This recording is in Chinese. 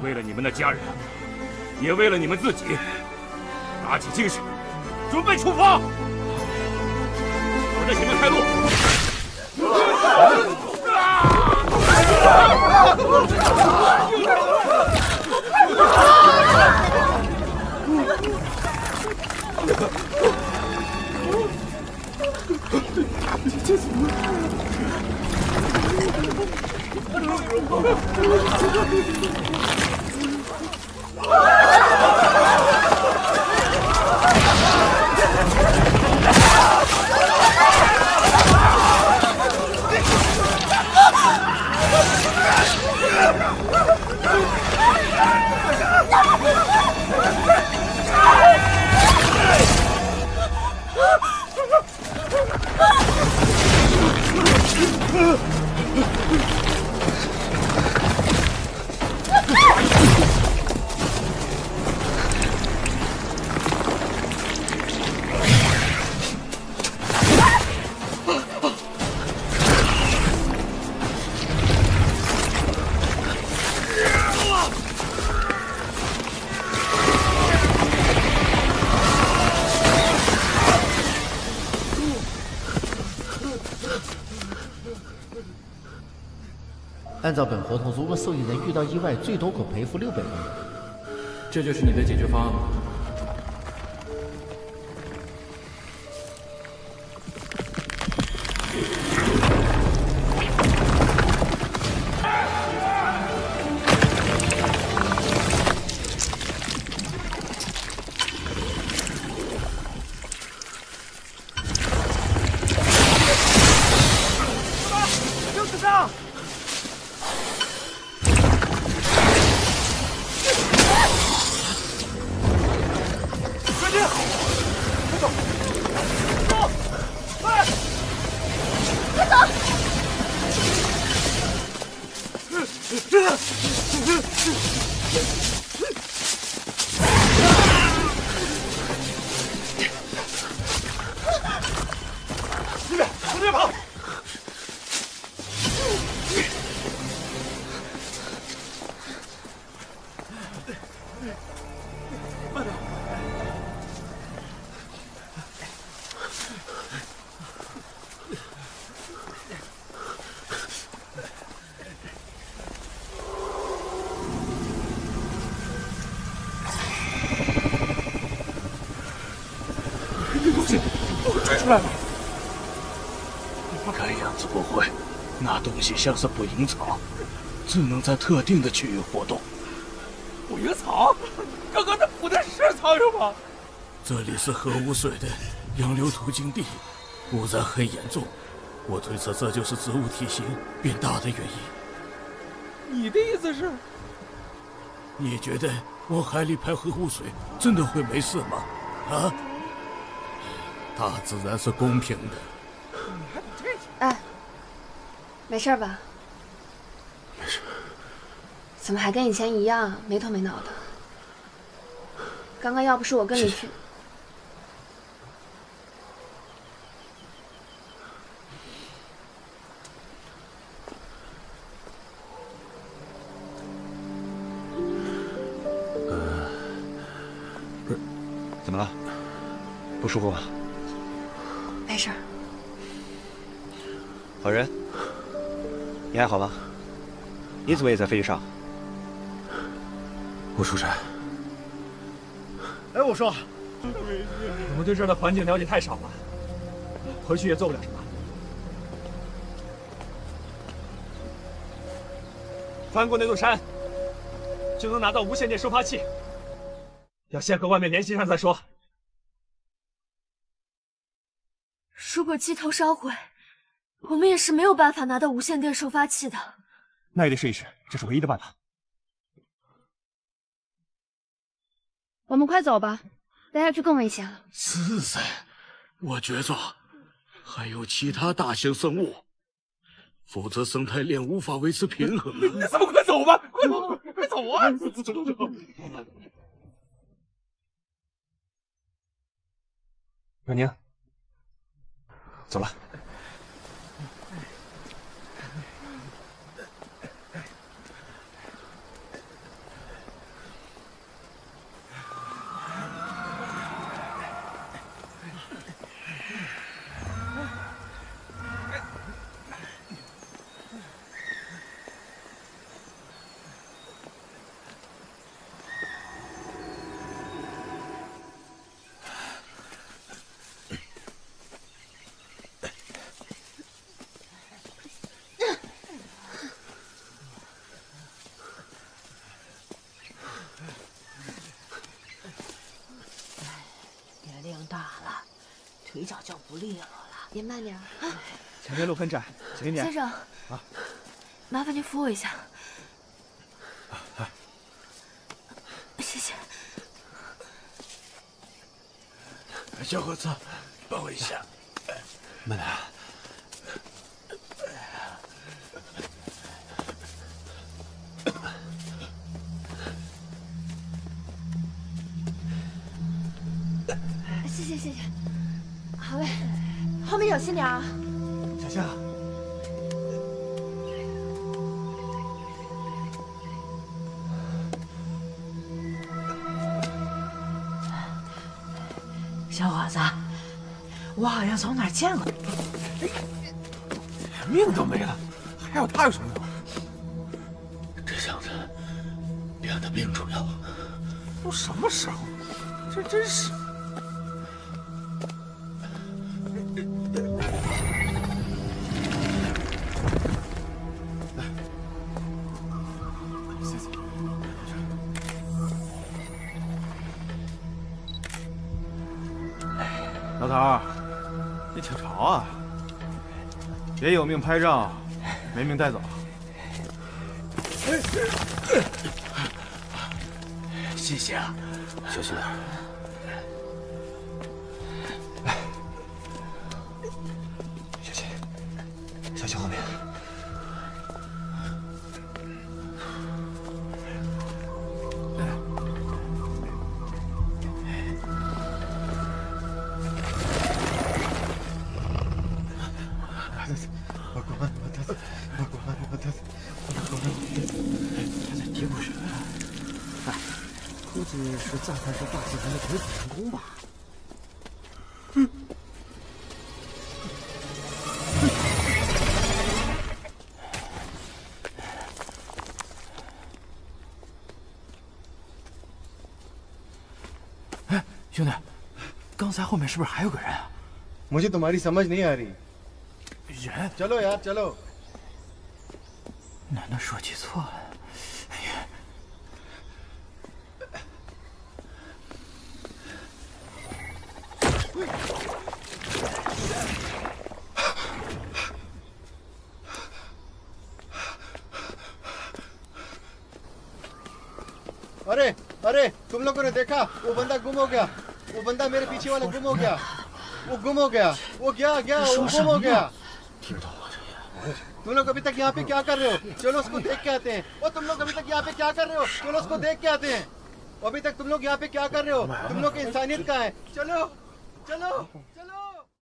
为了你们的家人，也为了你们自己，打起精神，准备出发！我在前面开路。这按照本合同，如果受益人遇到意外，最多可赔付六百万。这就是你的解决方案吗？Ugh! 看样子不会，那东西像是捕蝇草，只能在特定的区域活动。捕蝇草？刚刚那捕的是苍蝇吗？这里是核污水的洋流途径地，污染很严重。我推测这就是植物体型变大的原因。你的意思是？你觉得往海里排核污水真的会没事吗？啊？大自然是公平的。哎，没事吧？没事。怎么还跟以前一样没头没脑的？刚刚要不是我跟你去，呃，不是，怎么了？不舒服吗？没事。好人，你还好吗？你怎么也在飞机上？我出差。哎，我说，我们对这儿的环境了解太少了，回去也做不了什么。翻过那座山，就能拿到无线电收发器。要先和外面联系上再说。如果机头烧毁，我们也是没有办法拿到无线电收发器的。那也得试一试，这是唯一的办法。我们快走吧，待下去更危险了。是噻，我觉着还有其他大型生物，否则生态链无法维持平衡。那 咱们快走吧，快走，快走啊！走走走走。阮宁，走了。脚就不利落了。您慢点啊。前面路很窄，小心点。先生，啊，麻烦您扶我一下。谢谢。小伙子，帮我一下。慢点。谢谢谢谢。好嘞，后面小心点啊。小心啊！小伙子，我好像从哪儿见过你。命都没了，还要他有什么用？这小子比俺的命重要。都什么时候了？这真是……老头儿，你挺潮啊！别有命拍照，没命带走。谢谢啊，小心点。小心，小心后面。是赞叹这大自然的鬼斧神工吧。哎，兄弟，刚才后面是不是还有个人啊？ मुझे तुम्हारी समझ नहीं आ रही 人？ चलो यार चलो 难道说记错了？ अरे अरे तुम लोगों ने देखा? वो बंदा गुम हो गया। वो बंदा मेरे पीछे वाला गुम हो गया। वो गुम हो गया। वो गया गया वो गुम हो गया। तुम लोग अभी तक यहाँ पे क्या कर रहे हो? चलो उसको देख के आते हैं। वो तुम लोग अभी तक यहाँ पे क्या कर रहे हो? चलो उसको देख के आते हैं। अभी तक तुम लोग यहाँ पे क्या कर रहे हो? तुम लोग की इंसानियत कहाँ है? चलो। चलो चलो।